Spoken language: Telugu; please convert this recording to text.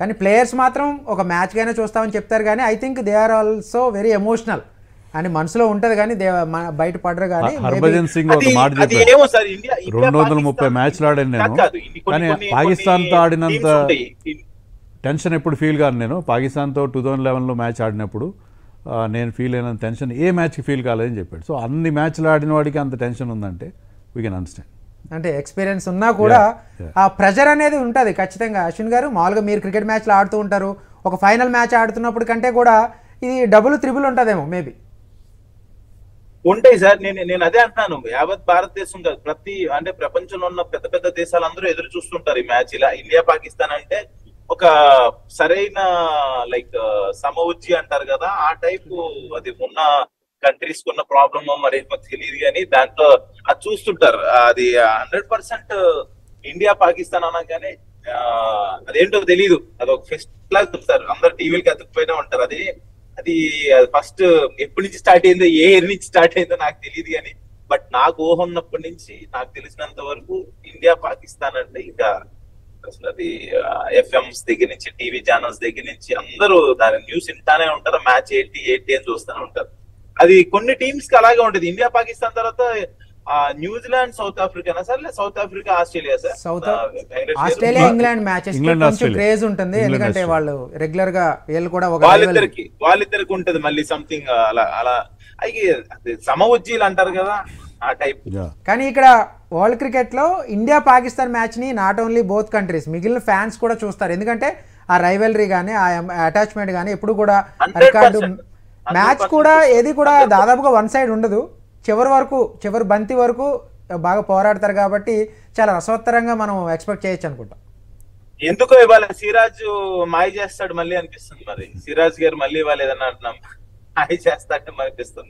కానీ ప్లేయర్స్ మాత్రం ఒక మ్యాచ్గానే చూస్తామని చెప్తారు కానీ I think they are also very emotional. అని మనసులో ఉంటుంది కానీ దే మ- బయట పడరు కానీ హర్భజన్ సింగ్ ఒక మాట అది చెప్పాడు. ఏమో సార్ ఇండియా ఇండియా, రెండు వందల ముప్పై పాకిస్తాన్ మ్యాచ్లు ఆడాను నేను. కానీ పాకిస్తాన్తో కొన్ని ఆడినంత టెన్షన్ ఎప్పుడు ఫీల్ కాను నేను. పాకిస్తాన్తో టూ థౌజండ్ లెవెన్లో మ్యాచ్ ఆడినప్పుడు నేను ఫీల్ అయిన టెన్షన్ ఏ మ్యాచ్కి ఫీల్ కాలేదని చెప్పాడు. సో అన్ని మ్యాచ్లు ఆడిన వాడికి అంత టెన్షన్ ఉందంటే వీ కెన్ అండర్స్టాండ్ అంటే ఎక్స్పీరియన్స్ ఉన్నా కూడా. ఆ ప్రెజర్ అనేది ఉంటుంది ఖచ్చితంగా. అశ్విన్ గారు మామూలుగా మీరు క్రికెట్ మ్యాచ్లు ఆడుతూ ఉంటారు. ఒక ఫైనల్ మ్యాచ్ ఆడుతున్నప్పుడు కంటే కూడా ఇది డబుల్ త్రిబుల్ ఉంటుందేమో మేబీ ఉంటాయి సార్. నేను నేను అదే అంటున్నాను. యావత్ భారతదేశం కాదు ప్రతి అంటే ప్రపంచంలో ఉన్న పెద్ద పెద్ద దేశాలందరూ ఎదురు చూస్తుంటారు ఈ మ్యాచ్ ఇలా ఇండియా పాకిస్తాన్ అంటే ఒక సరైన లైక్ సమవుజ్జి అంటారు కదా ఆ టైపు అది ఉన్న కంట్రీస్ కున్న ప్రాబ్లమ్ మరి తెలియదు కానీ దాంట్లో అది చూస్తుంటారు. అది హండ్రెడ్ పర్సెంట్ ఇండియా పాకిస్తాన్ అనగానే ఆ, అదేంటో తెలియదు అది ఒక ఫెస్ట్ లాగా చూస్తారు అందరు టీవీలకి అతుక్కుపోయినా ఉంటారు. అది అది ఫస్ట్ ఎప్పటి నుంచి స్టార్ట్ అయిందో ఏ ఇయర్ నుంచి స్టార్ట్ అయిందో నాకు తెలియదు కానీ బట్ నాకు ఊహ ఉన్నప్పటి నుంచి నాకు తెలిసినంత వరకు ఇండియా పాకిస్తాన్ అంటే ఇంకా అసలు అది ఎఫ్ఎంస్ దగ్గర నుంచి టీవీ ఛానల్స్ దగ్గర నుంచి అందరూ దాని న్యూస్ వింటానే ఉంటారు. మ్యాచ్ ఏంటి ఏంటి అని చూస్తూనే ఉంటారు. అది కొన్ని టీమ్స్కి అలాగే ఉంటది ఇండియా పాకిస్తాన్ తర్వాత ఆ, New Zealand South ఆఫ్రికానా sir? South Africa Australia sir? South. Australia England matches కొంచెం. క్రేజ్ ఉంటుంది. ఎందుకంటే. వాళ్ళు రెగ్యులర్గా వీళ్ళు కూడా ఒక వాళ్ళిద్దరికి వాళ్ళిద్దరికి ఉంటది మళ్ళీ సంథింగ్ అలా అలా. అయ్యి అది సమవుజ్జీలు అంటారు కదా ఆ టైప్ కానీ ఇక్కడ వరల్డ్ క్రికెట్లో ఇండియా పాకిస్తాన్ మ్యాచ్ని నాట్ ఓన్లీ బోత్ కంట్రీస్ మిగిలిన ఫ్యాన్స్ కూడా చూస్తారు. ఎందుకంటే ఆ రైవలరీ కానీ ఆ అటాచ్మెంట్ కానీ ఎప్పుడు కూడా 100% రికార్డు 100% మ్యాచ్ కూడా ఏది కూడా దాదాపుగా వన్ సైడ్ ఉండదు. చివరి వరకు చివరి బంతి వరకు బాగా పోరాడతారు కాబట్టి చాలా రసవత్తరంగా మనం ఎక్స్పెక్ట్ చేయొచ్చు అనుకుంటాం. ఎందుకో ఇవాళ సిరాజ్ మాయ చేస్తాడు మళ్ళీ అనిపిస్తుంది మరి. సిరాజ్ గారు మళ్ళీ ఇవాళ ఏదన్నా అంటున్నాం. మాయ చేస్తాడు అనిపిస్తుంది.